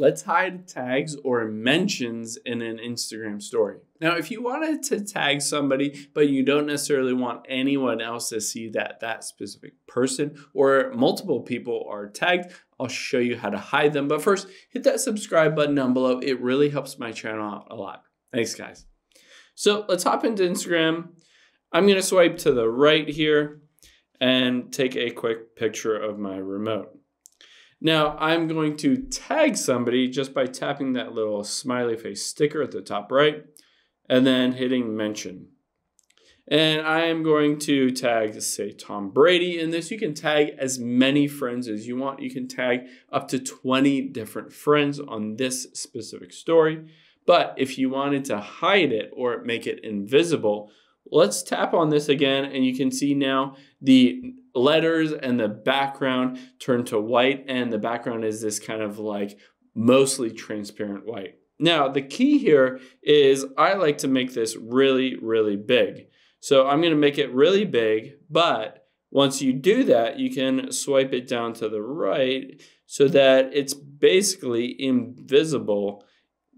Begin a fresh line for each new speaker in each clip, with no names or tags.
Let's hide tags or mentions in an Instagram story. Now, if you wanted to tag somebody, but you don't necessarily want anyone else to see that that specific person or multiple people are tagged, I'll show you how to hide them. But first, hit that subscribe button down below. It really helps my channel out a lot. Thanks, guys. So let's hop into Instagram. I'm going to swipe to the right here and take a quick picture of my remote. Now I'm going to tag somebody just by tapping that little smiley face sticker at the top right and then hitting mention. And I am going to tag, say, Tom Brady in this. You can tag as many friends as you want. You can tag up to 20 different friends on this specific story. But if you wanted to hide it or make it invisible, let's tap on this again and you can see now the letters and the background turn to white and the background is this kind of like mostly transparent white. Now the key here is I like to make this really, really big. So I'm gonna make it really big, but once you do that, you can swipe it down to the right so that it's basically invisible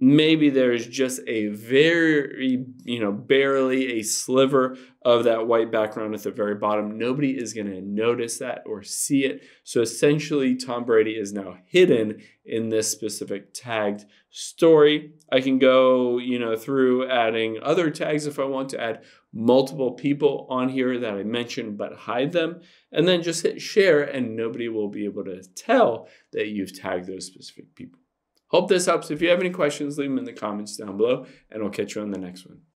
maybe there's just a very, you know, barely a sliver of that white background at the very bottom. Nobody is going to notice that or see it. So essentially, Tom Brady is now hidden in this specific tagged story. I can go, you know, through adding other tags if I want to add multiple people on here that I mentioned, but hide them. And then just hit share, and nobody will be able to tell that you've tagged those specific people. Hope this helps. If you have any questions, leave them in the comments down below, and I'll catch you on the next one.